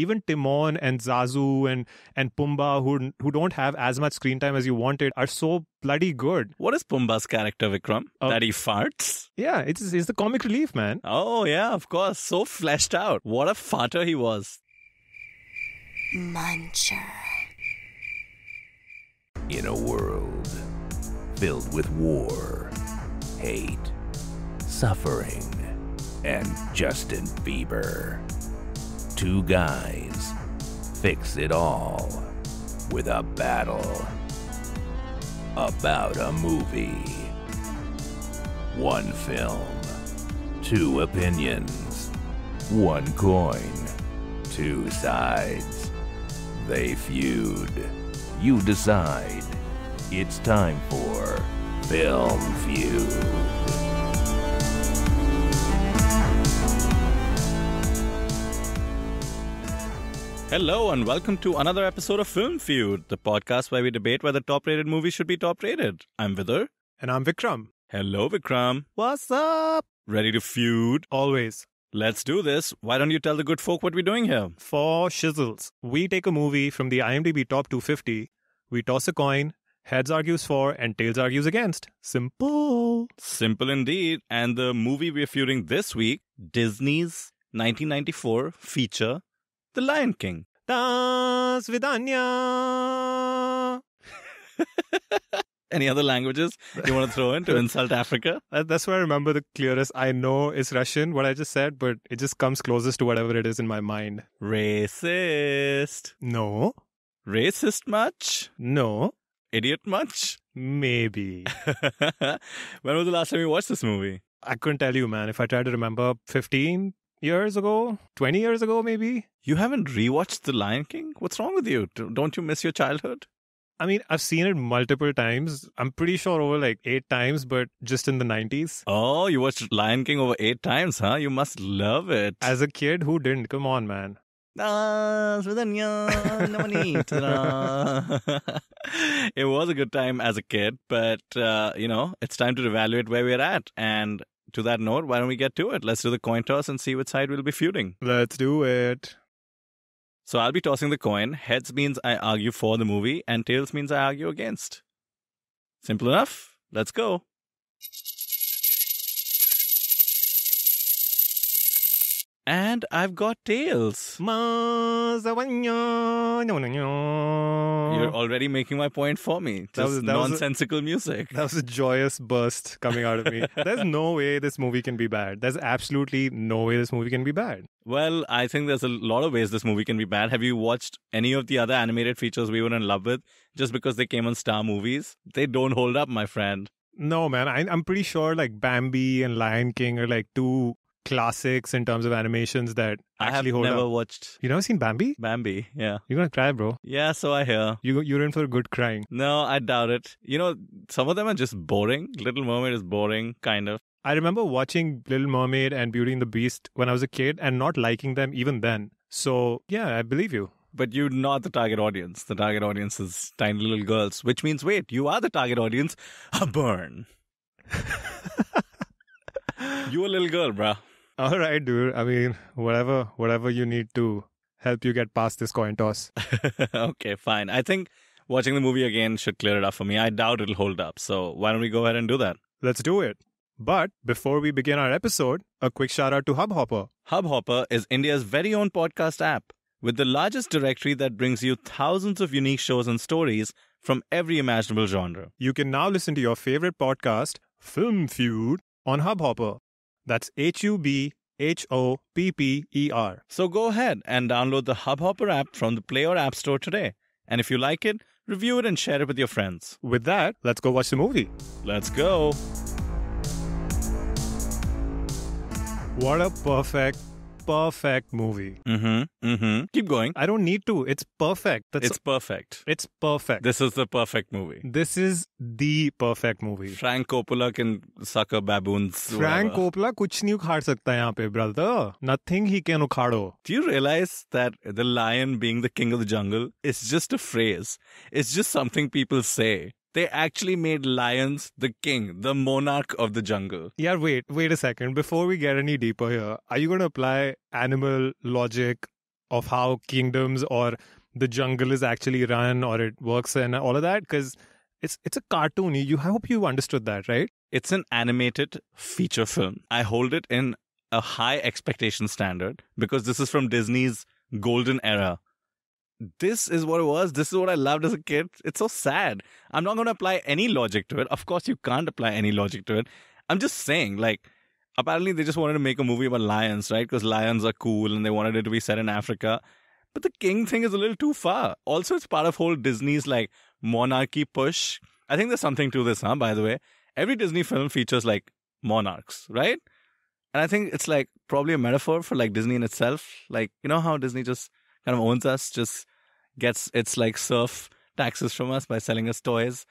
even Timon and Zazu and and Pumbaa, who who don't have as much screen time as you wanted, are so bloody good. What is Pumbaa's character, Vikram? Oh. That he farts? Yeah, it's it's the comic relief, man. Oh, yeah, of course. So fleshed out. What a farter he was. Muncher. In a world filled with war, hate, suffering, and Justin Bieber, two guys fix it all with a battle about a movie. One film, two opinions, one coin, two sides. They feud. You decide. It's time for Film Feud. Hello, and welcome to another episode of Film Feud, the podcast where we debate whether top rated movies should be top rated. I'm Vidar. And I'm Vikram. Hello, Vikram. What's up? Ready to feud? Always. Let's do this. Why don't you tell the good folk what we're doing here? For shizzles, we take a movie from the IMDb top 250, we toss a coin, heads argues for, and tails argues against. Simple. Simple indeed. And the movie we're feuding this week, Disney's 1994 feature, The Lion King. Das Vidanya. Any other languages you want to throw in to insult Africa? That's what I remember the clearest. I know it's Russian, what I just said, but it just comes closest to whatever it is in my mind. Racist. No. Racist much? No. Idiot much? Maybe. when was the last time you watched this movie? I couldn't tell you, man. If I try to remember 15 years ago, 20 years ago, maybe. You haven't rewatched The Lion King? What's wrong with you? Don't you miss your childhood? I mean, I've seen it multiple times. I'm pretty sure over like eight times, but just in the 90s. Oh, you watched Lion King over eight times, huh? You must love it. As a kid, who didn't? Come on, man. It was a good time as a kid, but uh, you know, it's time to evaluate where we're at. And to that note, why don't we get to it? Let's do the coin toss and see which side we'll be feuding. Let's do it. So I'll be tossing the coin. Heads means I argue for the movie, and tails means I argue against. Simple enough. Let's go. And I've got tails. You're already making my point for me. Just That was- that was a- nonsensical music. That was a joyous burst coming out of me. There's no way this movie can be bad. There's absolutely no way this movie can be bad. Well, I think there's a lot of ways this movie can be bad. Have you watched any of the other animated features we were in love with just because they came on Star Movies? They don't hold up, my friend. No, man. I, I'm pretty sure like Bambi and Lion King are like two classics in terms of animations that I have actually hold never up. watched You never seen Bambi? Bambi. Yeah. You're gonna cry, bro. Yeah, so I hear. You you're in for a good crying. No, I doubt it. You know, some of them are just boring. Little Mermaid is boring, kind of. I remember watching Little Mermaid and Beauty and the Beast when I was a kid and not liking them even then. So yeah, I believe you. But you're not the target audience. The target audience is tiny little girls, which means, wait, you are the target audience. A burn. you a little girl, bruh. All right, dude. I mean, whatever, whatever you need to help you get past this coin toss. okay, fine. I think watching the movie again should clear it up for me. I doubt it'll hold up. So why don't we go ahead and do that? Let's do it. But before we begin our episode, a quick shout out to Hubhopper. Hubhopper is India's very own podcast app with the largest directory that brings you thousands of unique shows and stories from every imaginable genre. You can now listen to your favorite podcast, Film Feud, on Hubhopper. That's H U B H O P P E R. So go ahead and download the Hubhopper app from the Play or App Store today. And if you like it, review it and share it with your friends. With that, let's go watch the movie. Let's go. What a perfect, perfect movie. Mm-hmm. Mm-hmm. Keep going. I don't need to. It's perfect. That's It's perfect. it's perfect. This is the perfect movie. This is the perfect movie. Frank Coppola can suck a baboon's. Frank whatever. कोपला कुछ नहीं उखाड़ सकता यहाँ पे brother nothing he can उखाड़ो Do you realize that the lion being the king of the jungle is just a phrase? It's just something people say. They actually made lions the king, the monarch of the jungle. Yeah, wait wait a second before we get any deeper here are you going to apply animal logic of how kingdoms or the jungle is actually run or it works and all of that because it's it's a cartoon. You I hope you understood that, right? It's an animated feature film. I hold it in a high expectation standard because this is from Disney's golden era. This is what it was. This is what I loved as a kid. It's so sad. I'm not going to apply any logic to it. Of course, you can't apply any logic to it. I'm just saying, like, apparently they just wanted to make a movie about lions, right? Because lions are cool and they wanted it to be set in Africa. But the king thing is a little too far. Also, it's part of whole Disney's like monarchy push. I think there's something to this, huh? By the way, every Disney film features like monarchs, right? And I think it's like probably a metaphor for like Disney in itself. Like, you know how Disney just kind of owns us, just gets its like serf taxes from us by selling us toys.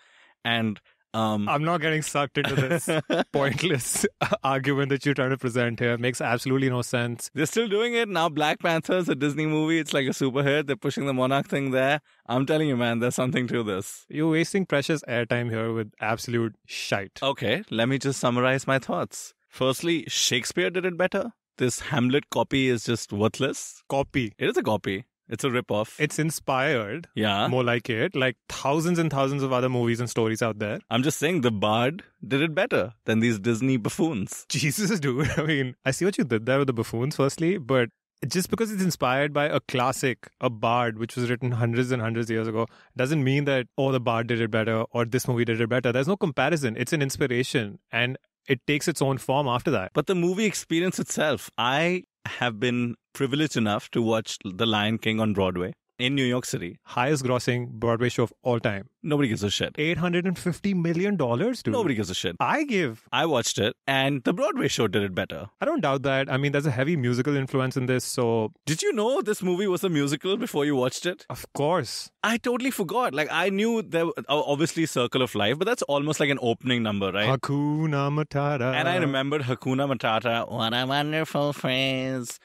And um, I'm not getting sucked into this pointless argument that you're trying to present here. It makes absolutely no sense. They're still doing it now. Black Panther is a Disney movie. It's like a super hit. They're pushing the monarch thing there. I'm telling you, man, there's something to this. You're wasting precious airtime here with absolute shite. Okay, let me just summarize my thoughts. Firstly, Shakespeare did it better. This Hamlet copy is just worthless. Copy. It is a copy. It's a rip-off. It's inspired, yeah. more like it, like thousands and thousands of other movies and stories out there. I'm just saying the Bard did it better than these Disney buffoons. Jesus, dude. I mean, I see what you did there with the buffoons, firstly, but just because it's inspired by a classic, a bard, which was written hundreds and hundreds of years ago, doesn't mean that, oh, the bard did it better or this movie did it better. There's no comparison. It's an inspiration and it takes its own form after that. But the movie experience itself, I have been privileged enough to watch The Lion King on Broadway in New York City. Highest grossing Broadway show of all time. Nobody gives a shit. $850 million, dude. Nobody gives a shit. I give. I watched it and the Broadway show did it better. I don't doubt that. I mean, there's a heavy musical influence in this, so Did you know this movie was a musical before you watched it? of course. I totally forgot. Like I knew there obviously Circle of Life, but that's almost like an opening number, right? Hakuna Matata. and I remembered Hakuna Matata. What a wonderful phrase.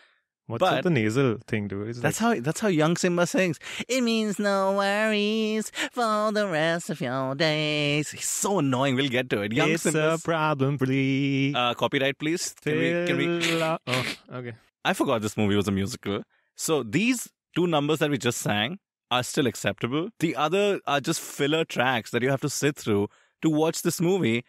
What's but- up the nasal thing, dude? It's That's like, how that's how young Simba sings. It means no worries for the rest of your days. He's so annoying. We'll get to it. Young it's a problem free. uh, copyright, please. Can we, can we? Oh, okay. I forgot this movie was a musical. So these two numbers that we just sang are still acceptable. The other are just filler tracks that you have to sit through to watch this movie.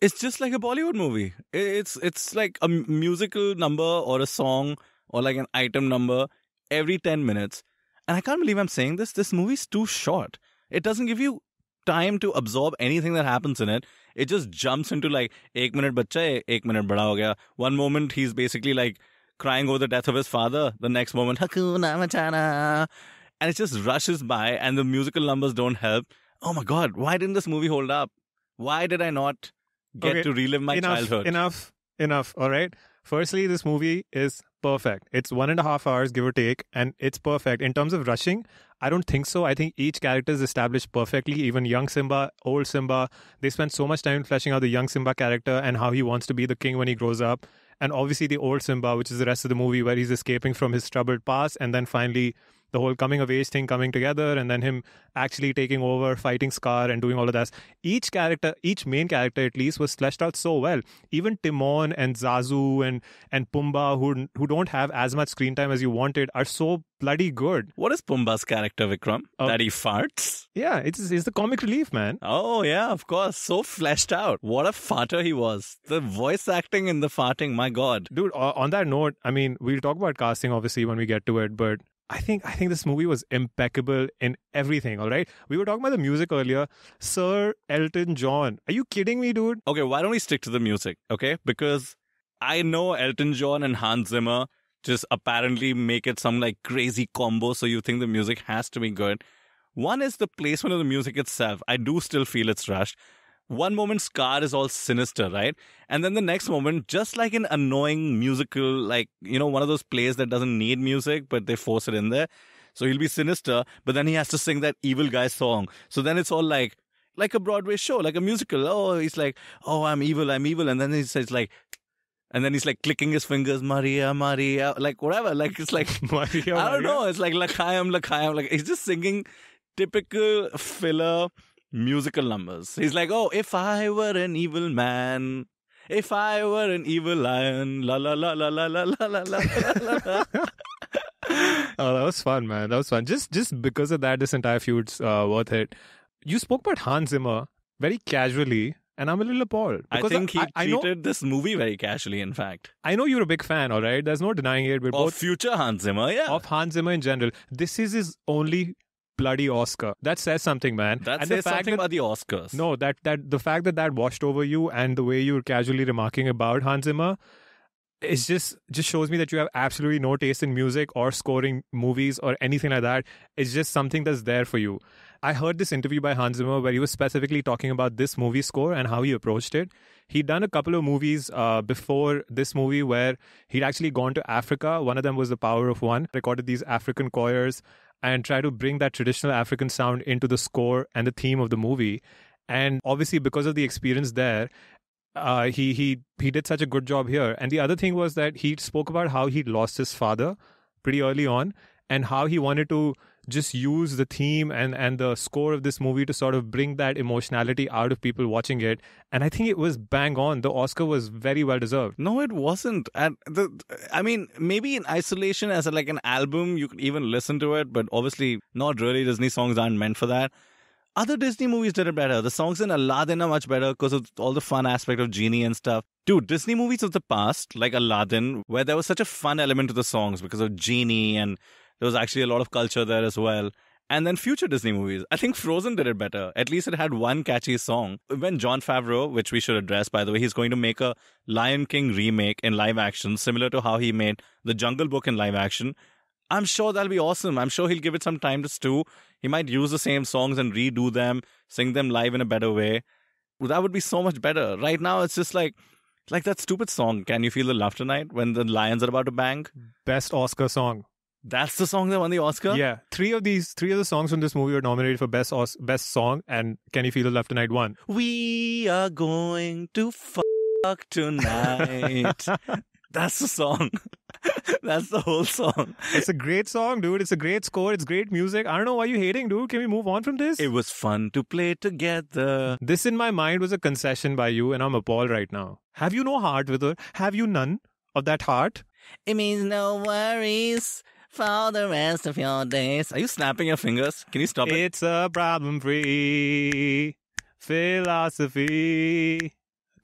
It's just like a Bollywood movie. It's it's like a musical number or a song or like an item number every 10 minutes. And I can't believe I'm saying this. This movie's too short. It doesn't give you time to absorb anything that happens in it. It just jumps into like, ek minute bacha hai, ek minute bada ho gaya. One moment he's basically like crying over the death of his father. The next moment, hakuna matata, And it just rushes by and the musical numbers don't help. Oh my God, why didn't this movie hold up? Why did I not get okay, to relive my enough, childhood? Enough, enough. All right. Firstly, this movie is perfect. It's one and a half hours, give or take, and it's perfect. In terms of rushing, I don't think so. I think each character is established perfectly. Even young Simba, old Simba, they spend so much time fleshing out the young Simba character and how he wants to be the king when he grows up. And obviously, the old Simba, which is the rest of the movie, where he's escaping from his troubled past, and then finally the whole coming of age thing coming together, and then him actually taking over, fighting Scar, and doing all of that. Each character, each main character at least, was fleshed out so well. Even Timon and Zazu and and Pumbaa, who who don't have as much screen time as you wanted, are so bloody good. What is Pumbaa's character, Vikram? Oh. That he farts? Yeah, it's it's the comic relief, man. Oh, yeah, of course. So fleshed out. What a farter he was. The voice acting and the farting, my God. dude on that note i mean we'll talk about casting obviously when we get to it but i think i think this movie was impeccable in everything all right we were talking about the music earlier sir elton john are you kidding me dude Okay, why don't we stick to the music, okay? Because I know Elton John and Hans Zimmer just apparently make it some like crazy combo, so you think the music has to be good. One is the placement of the music itself. I do still feel it's rushed. One moment, Scar is all sinister, right? And then the next moment, just like an annoying musical, like, you know, one of those plays that doesn't need music, but they force it in there. So he'll be sinister, but then he has to sing that evil guy song. So then it's all like, like a Broadway show, like a musical. Oh, he's like, oh, I'm evil, I'm evil. And then he says like, and then he's like clicking his fingers, Maria, Maria, like whatever. Like it's like, Maria, I don't Maria. know. It's like Lakayam, Lakayam. Like he's just singing typical filler musical numbers. He's like, oh, if I were an evil man, if I were an evil lion, la la la la la la la la la la la. Oh, that was fun, man. That was fun. Just just because of that, this entire feud's uh, worth it. You spoke about Hans Zimmer very casually, and I'm a little appalled. I think he I, I know treated this movie very casually, in fact. I know you're a big fan, all right. There's no denying it. We're Of both future Hans Zimmer, yeah. of Hans Zimmer in general. This is his only bloody Oscar. That says something, man. that and says something that, about the Oscars. No, that that the fact that that washed over you and the way you're casually remarking about Hans Zimmer it's just just shows me that you have absolutely no taste in music or scoring movies or anything like that. It's just something that's there for you. I heard this interview by Hans Zimmer where he was specifically talking about this movie score and how he approached it. He'd done a couple of movies uh, before this movie where he'd actually gone to Africa. One of them was The Power of One, recorded these African choirs and try to bring that traditional African sound into the score and the theme of the movie. And obviously, because of the experience there, uh, he he he did such a good job here. And the other thing was that he spoke about how he lost his father pretty early on, and how he wanted to just use the theme and and the score of this movie to sort of bring that emotionality out of people watching it. And I think it was bang on. The Oscar was very well deserved. No, it wasn't. And the, I mean, maybe in isolation as a, like an album, you could even listen to it, but obviously not really. Disney songs aren't meant for that. Other Disney movies did it better. The songs in Aladdin are much better because of all the fun aspect of Genie and stuff. Dude, Disney movies of the past, like Aladdin, where there was such a fun element to the songs because of Genie and there was actually a lot of culture there as well. And then future Disney movies. I think Frozen did it better. At least it had one catchy song. When Jon Favreau, which we should address by the way, he's going to make a Lion King remake in live action, similar to how he made The Jungle Book in live action. I'm sure that'll be awesome. I'm sure he'll give it some time to stew. He might use the same songs and redo them, sing them live in a better way. That would be so much better. Right now, it's just like, like that stupid song, Can You Feel the Love Tonight, when the lions are about to bang. Best Oscar song. That's the song that won the Oscar? Yeah, three of these, three of the songs from this movie were nominated for best Os- best song, and Can You Feel the Love Tonight won. We are going to fuck tonight. That's the song. That's the whole song. It's a great song, dude. It's a great score. It's great music. I don't know why you're hating, dude. Can we move on from this? It was fun to play together. this in my mind was a concession by you, and I'm appalled right now. Have you no heart with her? Have you none of that heart? It means no worries for the rest of your days. Are you snapping your fingers? Can you stop it? It's a problem free philosophy.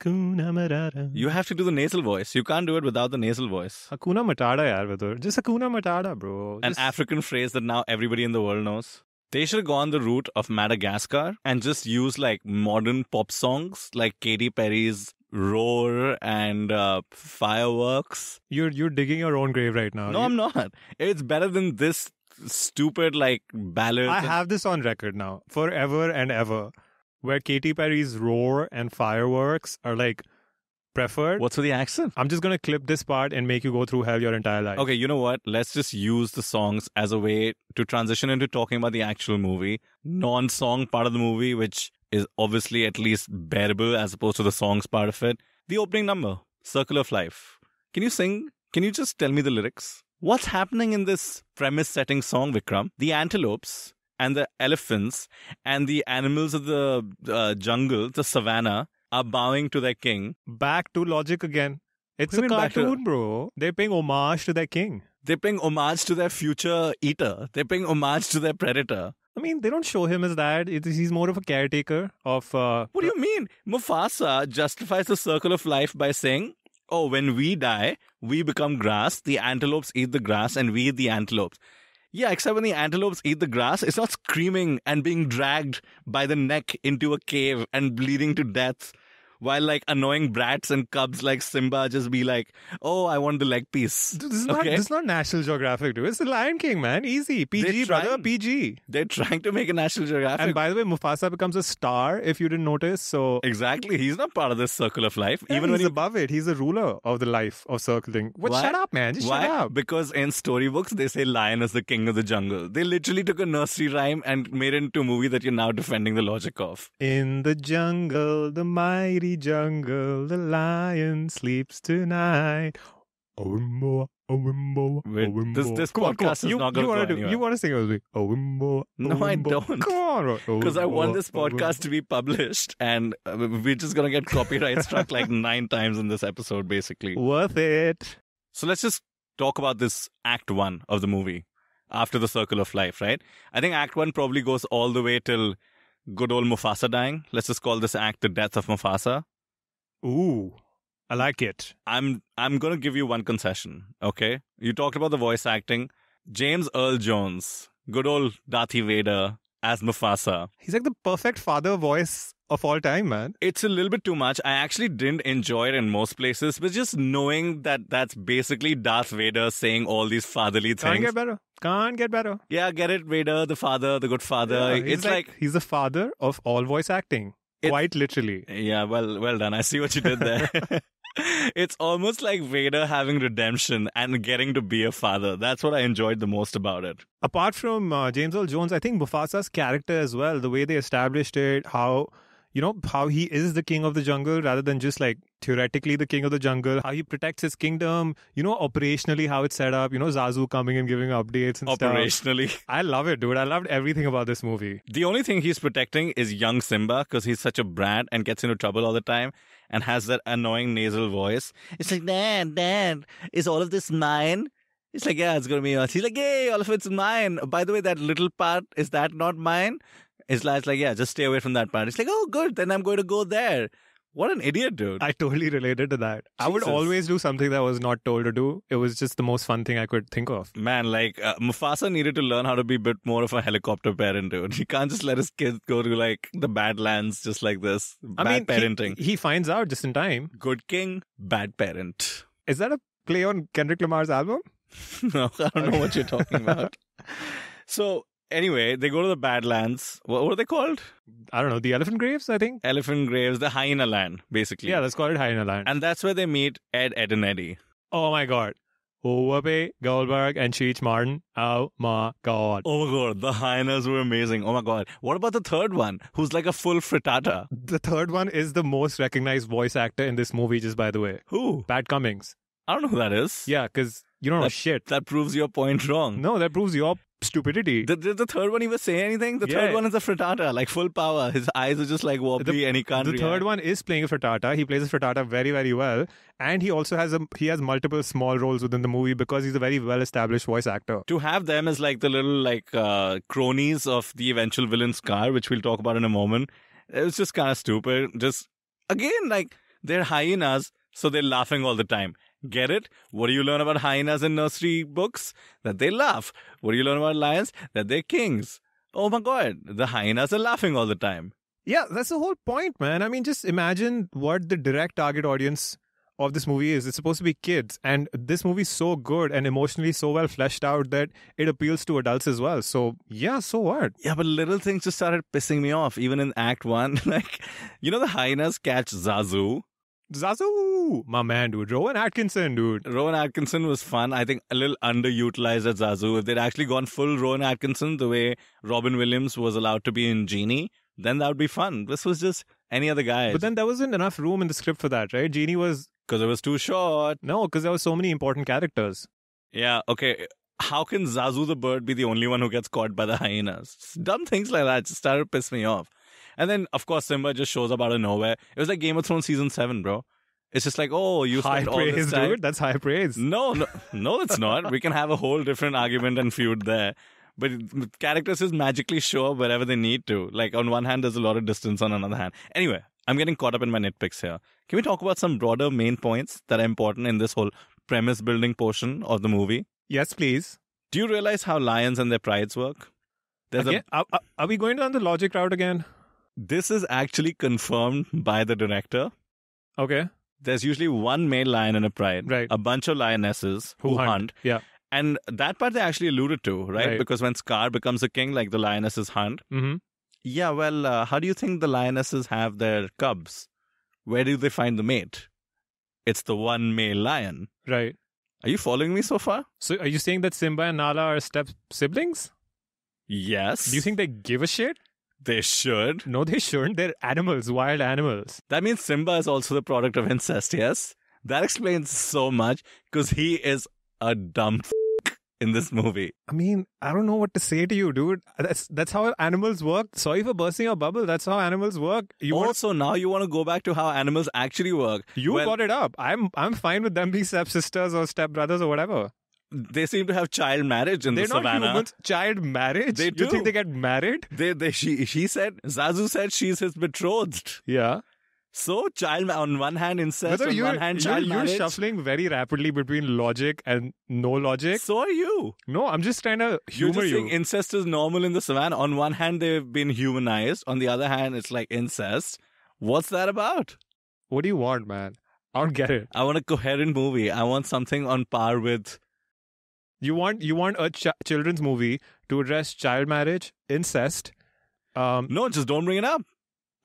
Hakuna Matata. You have to do the nasal voice. You can't do it without the nasal voice. Hakuna Matata, yaar, Vidur. Just Hakuna Matata, bro. An African phrase that now everybody in the world knows. They should have gone the route of Madagascar and just use like modern pop songs like Katy Perry's Roar and uh, Fireworks. You're you're digging your own grave right now. No, I'm not. It's better than this stupid like ballad. I have this on record now, forever and ever, where Katy Perry's "Roar" and "Fireworks" are like preferred. What's with the accent? I'm just gonna clip this part and make you go through hell your entire life. Okay, you know what? Let's just use the songs as a way to transition into talking about the actual movie, non song part of the movie, which is obviously at least bearable as opposed to the songs part of it. The opening number, Circle of Life. Can you sing? Can you just tell me the lyrics? What's happening in this premise setting song, Vikram? The antelopes and the elephants and the animals of the uh, jungle, the savannah, are bowing to their king. Back to logic again. It's a back to- cartoon, bro. They're paying homage to their king. They're paying homage to their future eater. They're paying homage to their predator. I mean, they don't show him as that. It, he's more of a caretaker of. Uh, What do you mean? Mufasa justifies the circle of life by saying, Oh, when we die, we become grass, the antelopes eat the grass, and we eat the antelopes. Yeah, except when the antelopes eat the grass, it's not screaming and being dragged by the neck into a cave and bleeding to death. While like annoying brats and cubs like Simba just be like, "Oh, I want the leg piece." This is not Okay. this is not National Geographic, dude. It's the Lion King, man. Easy. PG, They're brother. PG. They're trying to make a National Geographic. And by the way, Mufasa becomes a star if you didn't notice. So exactly, he's not part of this circle of life. Yeah, Even he's when he above it, he's the ruler of the life of circling. What? Why? Shut up, man. Just Why? shut up. Because in storybooks they say lion is the king of the jungle. They literally took a nursery rhyme and made it into a movie that you're now defending the logic of. In the jungle, the mighty jungle, the lion sleeps tonight. Owimbo, owimbo, Wait, owimbo. this- this Come come on. podcast is you, not you wanna go do, anywhere. You want to sing it with me? Owimbo, No, I don't. Come on. Because I want this podcast to be published and uh, we're just going to get copyright struck like nine times in this episode, basically. Worth it. So let's just talk about this act one of the movie after the circle of life, right? I think act one probably goes all the way till good old Mufasa dying. Let's just call this act the death of Mufasa. Ooh, I like it. I'm I'm gonna give you one concession, okay? You talked about the voice acting. James Earl Jones, good old Darth Vader as Mufasa. He's like the perfect father voice of all time, man. It's a little bit too much. I actually didn't enjoy it in most places, but just knowing that that's basically Darth Vader saying all these fatherly things. Can't get better. Can't get better. yeah, get it, Vader, the father, the good father. Yeah, he's it's like, he's the father of all voice acting. It- Quite literally. yeah, well, well done. I see what you did there. it's almost like Vader having redemption and getting to be a father. That's what I enjoyed the most about it. Apart from uh, James Earl Jones, I think Mufasa's character as well, the way they established it, how you know how he is the king of the jungle rather than just like theoretically the king of the jungle, how he protects his kingdom, you know, operationally how it's set up, you know, Zazu coming and giving updates and stuff. Operationally. I love it, dude. I loved everything about this movie. The only thing he's protecting is young Simba because he's such a brat and gets into trouble all the time and has that annoying nasal voice. It's like, Dad, Dad, is all of this mine? It's like, yeah, it's going to be yours. He's like, yay, all of it's mine. By the way, that little part, is that not mine? It's like, it's like, yeah, just stay away from that part. It's like, oh, good, then I'm going to go there. What an idiot, dude. I totally related to that. I would always do something that was not told to do. It was just the most fun thing I could think of. Man, like, uh, Mufasa needed to learn how to be a bit more of a helicopter parent, dude. He can't just let his kids go to, like, the badlands just like this. I Bad mean, he- parenting. He, finds out just in time. Good king, bad parent. Is that a play on Kendrick Lamar's album? no, I don't know what you're talking about. so anyway, they go to the Badlands. What, what are they called? I don't know. The Elephant Graves, I think. Elephant Graves, the hyena land, basically. Yeah, let's call it Hyena Land. and that's where they meet Ed, Ed, and Eddie. oh my god. Whoopi Goldberg and Cheech Marin. Oh my god. Oh my god, the hyenas were amazing. Oh my god. What about the third one, who's like a full frittata? The third one is the most recognized voice actor in this movie, just by the way. Who? Pat Cummings. I don't know who that is. Yeah, because you don't know That- shit. That proves your point wrong. No, that proves your stupidity. Did, did the third one even say anything? The Yeah. third one is a frittata, like full power. His eyes are just like wobbly and he can't the react. third one is playing a frittata. He plays a frittata very, very well, and he also has a he has multiple small roles within the movie because he's a very well established voice actor. to have them as like the little like uh, cronies of the eventual villain Scar, which we'll talk about in a moment, it was just kind of stupid. Just again, like they're hyenas, so they're laughing all the time. Get it? What do you learn about hyenas in nursery books? That they laugh. What do you learn about lions? That they're kings. Oh my god, the hyenas are laughing all the time. Yeah, that's the whole point, man. I mean, just imagine what the direct target audience of this movie is. It's supposed to be kids, and this movie's so good and emotionally so well fleshed out that it appeals to adults as well. So yeah, so what? Yeah, but little things just started pissing me off, even in Act One. like, you know, the hyenas catch Zazu. Zazu, my man, dude. Rowan Atkinson, dude. Rowan Atkinson was fun. I think a little underutilized at Zazu. If they'd actually gone full Rowan Atkinson the way Robin Williams was allowed to be in Genie, then that would be fun. This was just any other guy. But then there wasn't enough room in the script for that, right? Genie was because it was too short. no, because there were so many important characters. Yeah, okay. How can Zazu the bird be the only one who gets caught by the hyenas? Dumb things like that just started to piss me off. And then, of course, Simba just shows up out of nowhere. It was like Game of Thrones season seven, bro. It's just like, oh, you high spent all praise, this time. dude. That's high praise. No, no, no, it's not. We can have a whole different argument and feud there. But characters just magically show up wherever they need to. Like on one hand, there's a lot of distance. On another hand, anyway, I'm getting caught up in my nitpicks here. Can we talk about some broader main points that are important in this whole premise building portion of the movie? Yes, please. Do you realize how lions and their prides work? There's Again, are, are- are we going down the logic route again? This is actually confirmed by the director. Okay. There's usually one male lion and a pride, Right. A bunch of lionesses who, hunt. Yeah. And that part they actually alluded to, right? Right. Because when Scar becomes a king, like the lionesses hunt. Mm-hmm. Yeah, well, uh, how do you think the lionesses have their cubs? Where do they find the mate? It's the one male lion. Right. Are you following me so far? So are you saying that Simba and Nala are step siblings? Yes. Do you think they give a shit? They should? No, they shouldn't. They're animals, wild animals. That means Simba is also the product of incest, yes? That explains so much because he is a dumb f- in this movie. I mean, I don't know what to say to you, dude. That's that's how animals work. Sorry for bursting your bubble. That's how animals work. You also, now you want to go back to how animals actually work. you Well, brought it up. I'm I'm fine with them being step sisters or step brothers or whatever. They seem to have child marriage in They're the not savannah. humans. Child marriage. They You do. think they get married? They, they, she, she said, Zazu said she's his betrothed. Yeah. So, child, on one hand, incest, Whether on you're, one hand, you're, child you're marriage. shuffling very rapidly between logic and no logic. So are you. No, I'm just trying to You're humor just you. saying incest is normal in the savannah. On one hand, they've been humanized. On the other hand, it's like incest. What's that about? what do you want, man? I don't get it. I want a coherent movie. I want something on par with. You want you want a ch- children's movie to address child marriage, incest. Um, No, just don't bring it up.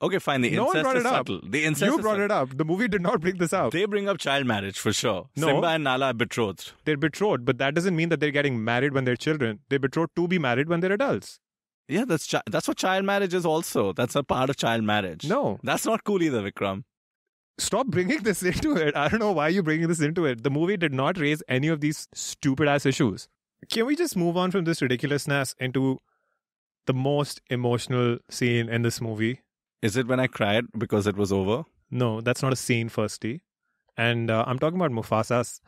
Okay, fine. The No one incest brought is it up. subtle. The incest you brought subtle. it up. The movie did not bring this up. They bring up child marriage for sure. No. Simba and Nala are betrothed. They're betrothed, but that doesn't mean that they're getting married when they're children. They're betrothed to be married when they're adults. Yeah, that's chi- that's what child marriage is also. That's a part of child marriage. No. That's not cool either, Vikram. Stop bringing this into it. I don't know why you're bringing this into it. The movie did not raise any of these stupid ass issues. Can we just move on from this ridiculousness into the most emotional scene in this movie? Is it when I cried because it was over? No, that's not a scene, firstly. And uh, I'm talking about Mufasa's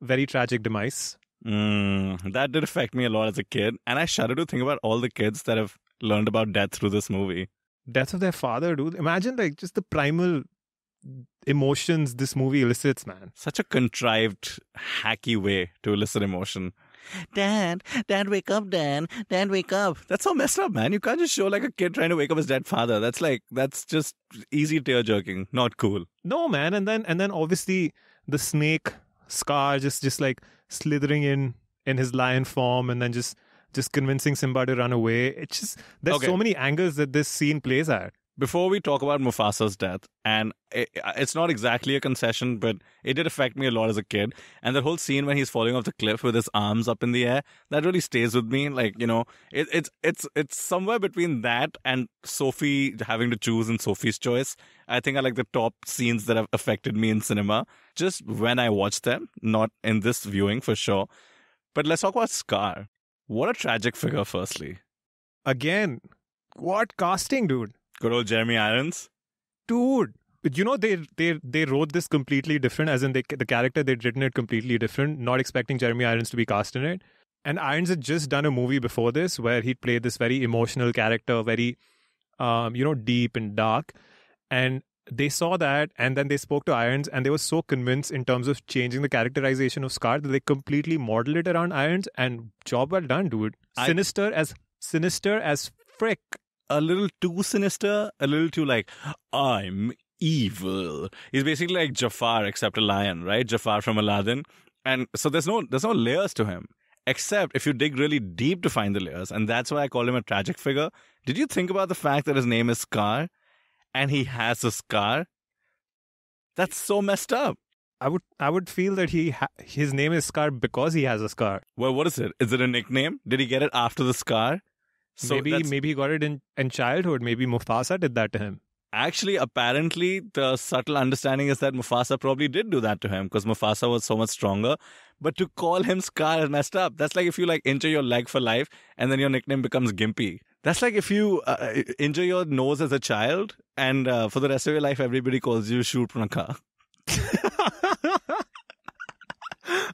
very tragic demise. Mm, that did affect me a lot as a kid, and I shudder to think about all the kids that have learned about death through this movie. Death of their father, dude. Imagine, like, just the primal emotions this movie elicits, man. Such a contrived, hacky way to elicit emotion. Dad, Dad, wake up, Dad. Dad, wake up. That's so messed up, man. You can't just show like a kid trying to wake up his dead father. That's like that's just easy tear jerking. Not cool. No, man. And then, and then obviously the snake Scar just, just like slithering in in his lion form, and then just, just convincing Simba to run away. It's just there's Okay. so many angles that this scene plays at. Before we talk about Mufasa's death, and it, uh, it's not exactly a concession, but it did affect me a lot as a kid. And that whole scene when he's falling off the cliff with his arms up in the air, that really stays with me. Like you know, it, it's it's it's somewhere between that and Sophie having to choose in Sophie's choice. I think are like the top scenes that have affected me in cinema. Just when I watched them, not in this viewing for sure. But let's talk about Scar. What a tragic figure, firstly. Again, what casting, dude? Good old Jeremy Irons. dude you know they they they wrote this completely different as in they, the character they'd written it completely different not expecting jeremy irons to be cast in it. And irons had just done a movie before this where he'd played this very emotional character very um you know deep and dark. And they saw that and then they spoke to irons and they were so convinced in terms of changing the characterization of scar that they completely modeled it around irons and job well done dude. I- sinister as sinister as frick a little too sinister, a little too like, I'm evil. He's basically like Jafar except a lion, right? Jafar from Aladdin. And so there's no there's no layers to him. Except if you dig really deep to find the layers, and that's why I call him a tragic figure. Did you think about the fact that his name is Scar and he has a scar? That's so messed up. I would I would feel that he ha- his name is Scar because he has a scar. Well, what is it? Is it a nickname? Did he get it after the scar? So maybe that's- maybe he got it in, in childhood. Maybe Mufasa did that to him. Actually, apparently, the subtle understanding is that Mufasa probably did do that to him because Mufasa was so much stronger. But to call him Scar is messed up. That's like if you like injure your leg for life and then your nickname becomes Gimpy. That's like if you uh, injure your nose as a child and uh, for the rest of your life everybody calls you Shurpanakha.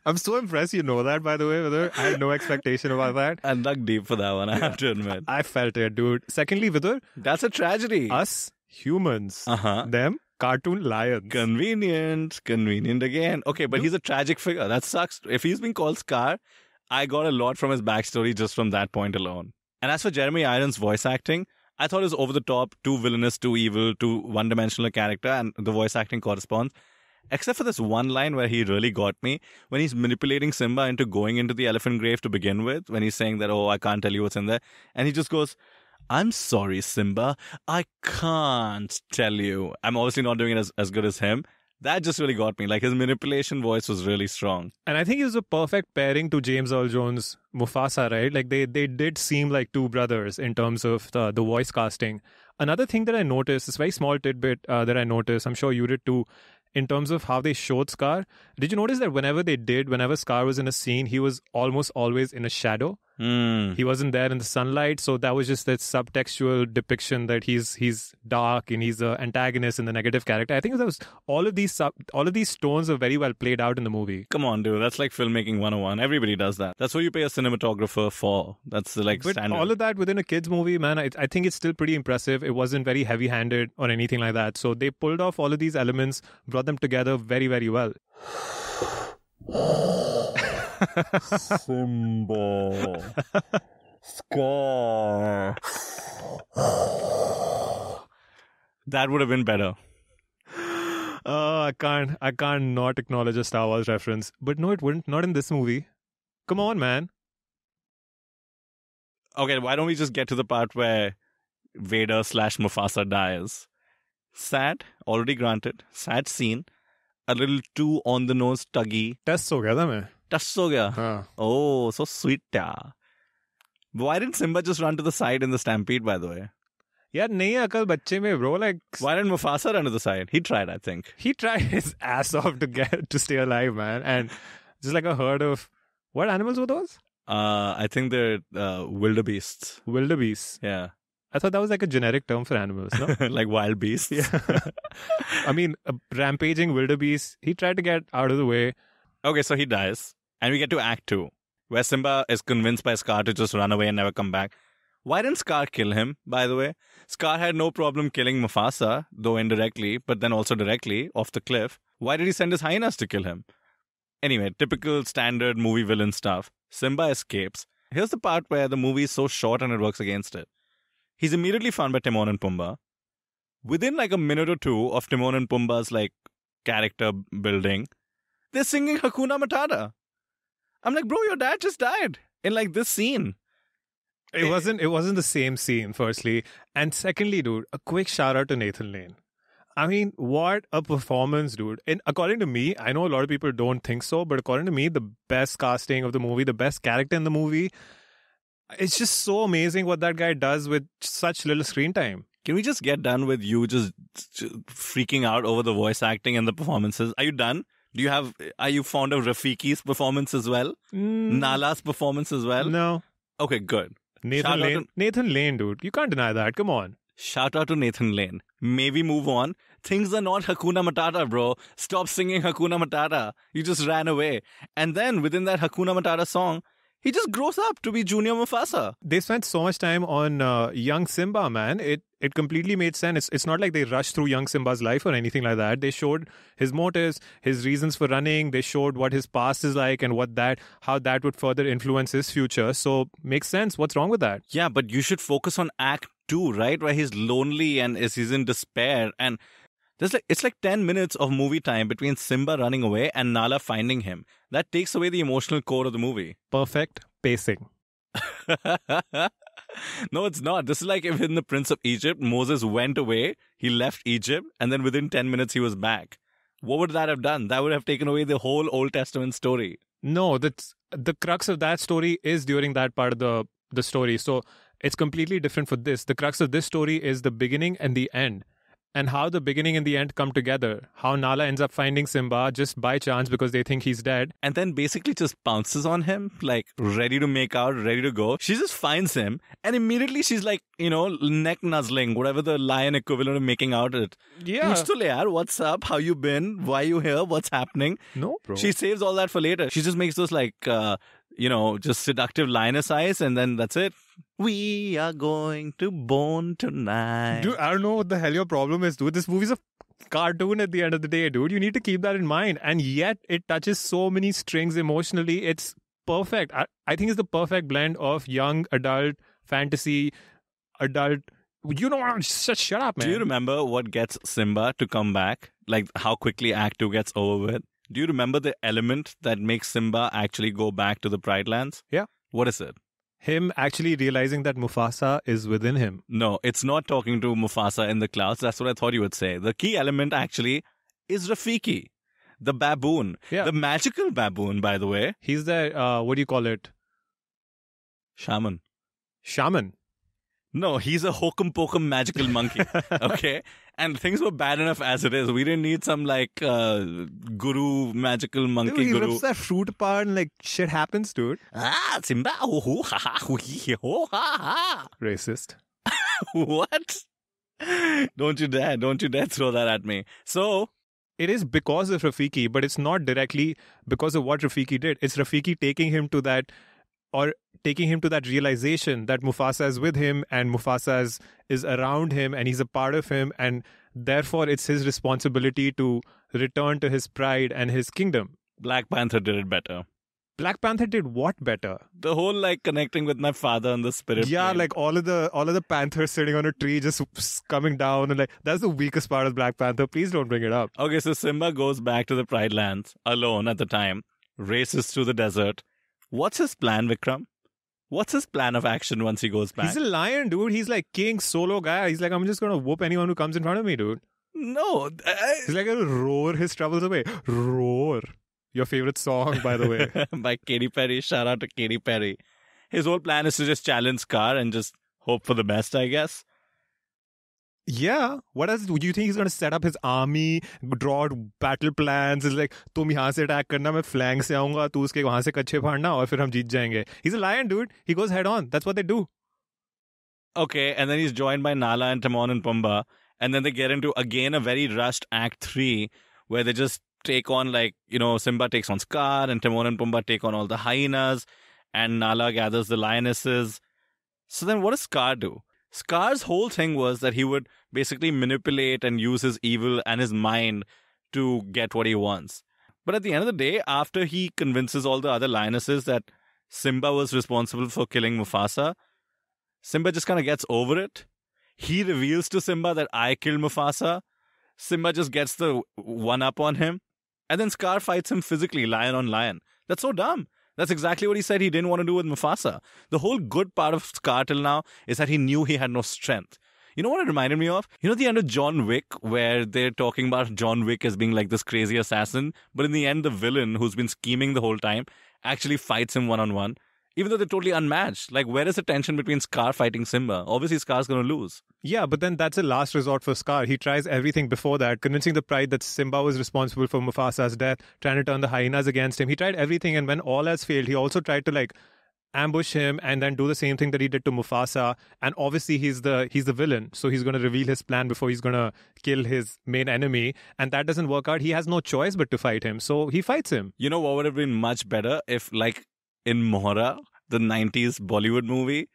I'm so impressed you know that by the way. I had no expectation about that. I dug deep for that one, I have to admit. I felt it, dude. Secondly, Vidar, That's a tragedy. us humans, Uh huh. them cartoon lions. Convenient. Convenient again. Okay, but he's a tragic figure. That sucks. If he's been called Scar, I got a lot from his backstory just from that point alone. And as for Jeremy Irons' voice acting, I thought it was over the top, too villainous, too evil, too one dimensional a character, and the voice acting corresponds. Except for this one line where he really got me when he's manipulating Simba into going into the elephant grave to begin with, when he's saying that, oh, I can't tell you what's in there. And he just goes, I'm sorry, Simba. I can't tell you. I'm obviously not doing it as, as good as him. That just really got me. Like his manipulation voice was really strong. And I think he was a perfect pairing to James Earl Jones Mufasa, right? Like they they did seem like two brothers in terms of the, the voice casting. Another thing that I noticed, this very small tidbit uh, that I noticed, I'm sure you did too, in terms of how they showed Scar. Did you notice that whenever they did, whenever Scar was in a scene, he was almost always in a shadow? Hmm. He wasn't there in the sunlight, so that was just that subtextual depiction that he's he's dark and he's the antagonist and the negative character. I think that was all of these sub, all of these tones are very well played out in the movie. Come on, dude. That's like filmmaking 101. Everybody does that. That's what you pay a cinematographer for. That's the like But standard. all of that within a kids movie, man, I, I think it's still pretty impressive. It wasn't very heavy-handed or anything like that. So they pulled off all of these elements, brought them together very, very well. Simba. Scar. that would have been better. Oh, I can't. I can't not acknowledge a Star Wars reference. But no, it wouldn't. Not in this movie. Come on, man. Okay, why don't we just get to the part where Vader slash Mufasa dies? Sad, already granted. Sad scene. A little too on the nose, tuggy. Test so gather, tha Touch ho gaya. हाँ. Oh, so sweet. Yeah. Why didn't Simba just run to the side in the stampede, by the way? यार नहीं है अकल बच्चे में bro like Why didn't Mufasa run to the side? He tried, I think. he tried his ass off to get to stay alive man and just like a herd of what animals were those Uh, I think they're uh, wildebeests. wildebeests Yeah. I thought that was like a generic term for animals no like wild beasts. yeah I mean a rampaging wildebeest he tried to get out of the way Okay, so he dies. And we get to Act 2, where Simba is convinced by Scar to just run away and never come back. Why didn't Scar kill him, by the way? Scar had no problem killing Mufasa, though indirectly, but then also directly, off the cliff. Why did he send his hyenas to kill him? Anyway, typical standard movie villain stuff. Simba escapes. Here's the part where the movie is so short and it works against it. He's immediately found by Timon and Pumbaa. Within like a minute or two of Timon and Pumbaa's like character building, they're singing Hakuna Matata. I'm like, bro, your dad just died in like this scene. it wasn't it wasn't the same scene firstly and secondly dude a quick shout out to Nathan Lane I mean, what a performance, dude. And according to me, I know a lot of people don't think so, but according to me, the best casting of the movie, the best character in the movie, it's just so amazing what that guy does with such little screen time. Can we just get done with you just, just freaking out over the voice acting and the performances? Are you done? Do you have? Are you fond of Rafiki's performance as well? Mm, Nala's performance as well? No. Okay, good. Nathan Shout Lane. to- Nathan Lane, dude. You can't deny that. Come on. Shout out to Nathan Lane. Maybe move on. Things are not Hakuna Matata, bro. Stop singing Hakuna Matata. You just ran away. And then within that Hakuna Matata song, he just grows up to be Junior Mufasa. They spent so much time on uh, young Simba, man. It it completely made sense. It's, it's not like they rushed through young Simba's life or anything like that. They showed his motives, his reasons for running. They showed what his past is like and what that how that would further influence his future. So makes sense. What's wrong with that? Yeah, but you should focus on Act Two, right? Where he's lonely and is he's in despair, and there's like it's like ten minutes of movie time between Simba running away and Nala finding him. That takes away the emotional core of the movie. Perfect pacing. no, it's not. This is like if in the Prince of Egypt, Moses went away, he left Egypt, and then within ten minutes he was back. What would that have done? That would have taken away the whole Old Testament story. No, that's the crux of that story is during that part of the the story. So it's completely different for this. The crux of this story is the beginning and the end. And how the beginning and the end come together. How Nala ends up finding Simba just by chance because they think he's dead. and then basically just pounces on him, like ready to make out, ready to go. She just finds him, and immediately she's like, you know, neck nuzzling, whatever the lion equivalent of making out it. Yeah. "Kuch to le yaar, what's up? How you been? Why you here? What's happening? No, bro. She saves all that for later. She just makes those like, uh, you know, just seductive lioness eyes, and then that's it. We are going to bone tonight. Dude, I don't know what the hell your problem is, dude. This movie's a cartoon at the end of the day, dude. You need to keep that in mind. And yet, it touches so many strings emotionally. It's perfect. I, I think it's the perfect blend of young adult fantasy, adult. You don't want to shut, shut up, man. Do you remember what gets Simba to come back? Like how quickly Act 2 gets over with? Do you remember the element that makes Simba actually go back to the Pride Lands? Yeah. What is it? Him actually realizing that Mufasa is within him. No, it's not talking to Mufasa in the clouds. That's what I thought you would say. The key element actually is Rafiki, the baboon. Yeah. The magical baboon, by the way. He's the, uh, what do you call it? Shaman. Shaman. No, he's a hokum pokum magical monkey. okay. And things were bad enough as it is. We didn't need some like uh, guru magical monkey Dude, he guru. rips that fruit apart and like shit happens, dude. Ah, Simba. Oh, ha, ha, hee, ho, ha, Racist. What? Don't you dare. Don't you dare throw that at me. So, It is because of Rafiki, but it's not directly because of what Rafiki did. It's Rafiki taking him to that or taking him to that realization that Mufasa is with him and Mufasa is, is around him and he's a part of him and therefore it's his responsibility to return to his pride and his kingdom. Black Panther did it better. Black Panther did what better? The whole like connecting with my father and the spirit. yeah, plane. like all of the all of the panthers sitting on a tree just coming down and like that's the weakest part of Black Panther. Please don't bring it up. Okay, so Simba goes back to the Pride Lands alone at the time, races through the desert. What's his plan, Vikram? What's his plan of action once he goes back? He's a lion, dude. He's like king solo guy. He's like, I'm just gonna whoop anyone who comes in front of me, dude. no, I- He's like gonna roar his troubles away. Roar. Your favorite song, by the way. by Katy Perry. Shout out to Katy Perry. His whole plan is to just challenge Scar and just hope for the best, I guess yeah. What else? Do you think he's gonna set up his army, draw out battle plans? Is like, तुम यहाँ से attack करना, मैं flank से आऊंगा, तू उसके वहां से कच्चे फाड़ना, और फिर हम जीत जाएंगे. He's a lion, dude. He goes head on. That's what they do. Okay, and then he's joined by Nala and Timon and Pumbaa, and then they get into again a very rushed Act Three, where they just take on like you know Simba takes on Scar, and Timon and Pumbaa take on all the hyenas, and Nala gathers the lionesses. So then, what does Scar do? Scar's whole thing was that he would basically manipulate and use his evil and his mind to get what he wants. But at the end of the day, after he convinces all the other lionesses that Simba was responsible for killing Mufasa, Simba just kind of gets over it. He reveals to Simba that I killed Mufasa. Simba just gets the one up on him. And then Scar fights him physically, lion on lion. That's so dumb. That's exactly what he said he didn't want to do with Mufasa. The whole good part of Scar till now is that he knew he had no strength. You know what it reminded me of? You know the end of John Wick, where they're talking about John Wick as being like this crazy assassin, but in the end, the villain who's been scheming the whole time actually fights him one on one, even though they're totally unmatched. Like, where is the tension between Scar fighting Simba? Obviously, Scar's gonna lose. Yeah, but then that's a last resort for Scar. He tries everything before that, convincing the pride that Simba was responsible for Mufasa's death, trying to turn the hyenas against him. He tried everything, and when all has failed, he also tried to like ambush him and then do the same thing that he did to Mufasa. And obviously, he's the he's the villain, so he's going to reveal his plan before he's going to kill his main enemy. And that doesn't work out. He has no choice but to fight him, so he fights him. You know what would have been much better if, like, in Mohra, the 90s Bollywood movie,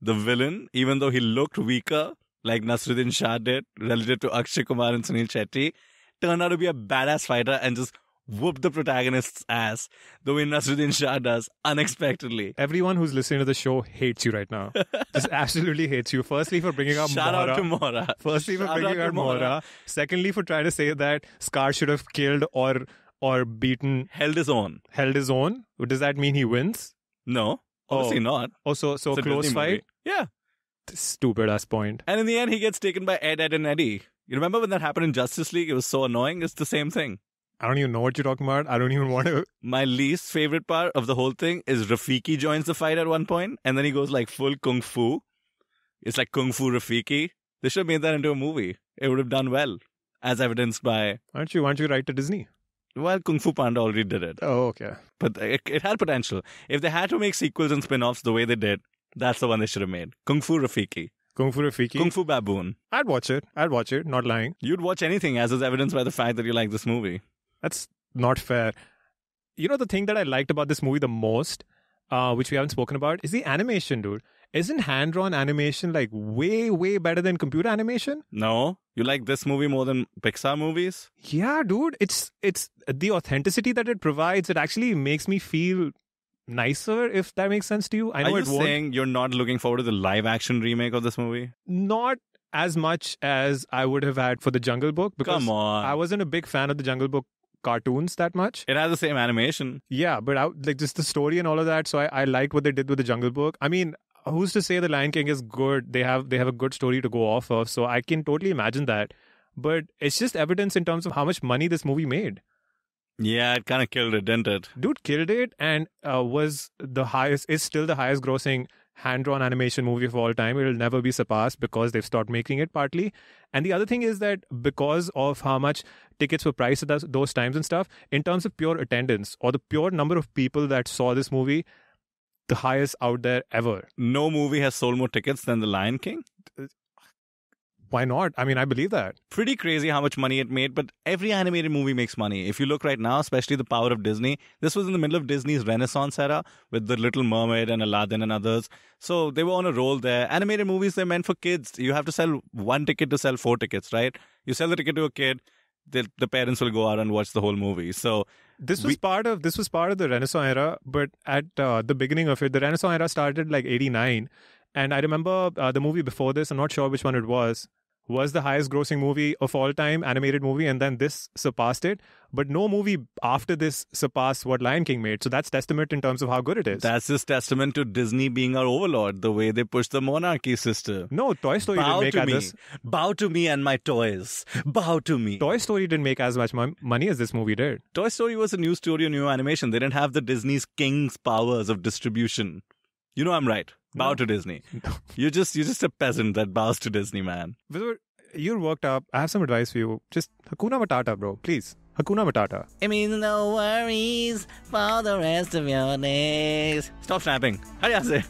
the villain, even though he looked weaker, like Naseeruddin Shah did, relative to Akshay Kumar and Sunil Shetty, turned out to be a badass fighter and just whooped the protagonist's ass the way Naseeruddin Shah does unexpectedly. Everyone who's listening to the show hates you right now. Just absolutely hates you. Firstly, for bringing up Shout Mohra. out to Mohra. Firstly, for Shout bringing up Mohra. Mora. Secondly, for trying to say that Scar should have killed or or beaten, Held his own. held his own. Does that mean he wins? No, obviously Oh. not. Oh, so so It's close fight. movie. Yeah. Stupid ass point. And in the end, he gets taken by Ed, Ed, and Eddie. You remember when that happened in Justice League? It was so annoying. It's the same thing. I don't even know what you're talking about. I don't even want to. My least favorite part of the whole thing is Rafiki joins the fight at one point, and then he goes like full kung fu. It's like kung fu Rafiki. They should have made that into a movie. It would have done well, as evidenced by Why don't you? Why don't you write to Disney? well, Kung Fu Panda already did it, Oh, okay. but it, it had potential. If they had to make sequels and spin-offs the way they did, that's the one they should have made. Kung Fu Rafiki, Kung Fu Rafiki. Kung Fu Baboon. I'd watch it. I'd watch it. Not lying. You'd watch anything, as is evidenced by the fact that you like this movie. That's not fair. You know the thing that I liked about this movie the most, uh, which we haven't spoken about, is the animation, dude. Isn't hand drawn animation like way, way better than computer animation? No, you like this movie more than Pixar movies? Yeah, dude. It's it's the authenticity that it provides. It actually makes me feel nicer, if that makes sense to you. I know Are you it won't. saying you're not looking forward to the live-action remake of this movie? Not as much as I would have had for the Jungle Book because Come on. I wasn't a big fan of the Jungle Book cartoons that much. It has the same animation. Yeah, but I, like just the story and all of that. So I, I liked what they did with the Jungle Book. I mean, who's to say the Lion King is good? They have they have a good story to go off of. So I can totally imagine that. But it's just evidence in terms of how much money this movie made. Yeah, it kind of killed it, didn't it? Dude killed it and uh, was the highest is still the highest grossing hand drawn animation movie of all time. It'll never be surpassed because they've stopped making it partly. And the other thing is that because of how much tickets were priced at those, those times and stuff, in terms of pure attendance or the pure number of people that saw this movie, the highest out there ever. No movie has sold more tickets than The Lion King. Why not? I mean, I believe that. Pretty crazy how much money it made, but every animated movie makes money. If you look right now, especially the power of Disney, this was in the middle of Disney's Renaissance era with The Little Mermaid and Aladdin and others. So they were on a roll there. Animated movies, they're meant for kids. You have to sell one ticket to sell four tickets, right? You sell the ticket to a kid, the, the parents will go out and watch the whole movie. So this was we, part of this was part of the Renaissance era, but at uh, the beginning of it, the Renaissance era started like '89, and I remember uh, the movie before this. I'm not sure which one it was was the highest grossing movie of all time, animated movie, and then this surpassed it. But no movie after this surpassed what Lion King made. So that's testament in terms of how good it is. That's just testament to Disney being our overlord, the way they push the monarchy system. No, Toy Story Bow didn't make to me. this. Bow to me and my toys. Bow to me. Toy Story didn't make as much money as this movie did. Toy Story was a new studio, new animation. They didn't have the Disney's king's powers of distribution. You know I'm right. Bow No. to Disney. You're just you're just a peasant that bows to Disney, man. Vizur, You're worked up. I have some advice for you. Just Hakuna Matata, bro. Please. Hakuna Matata. It means no worries for the rest of your days. Stop snapping. How do you say?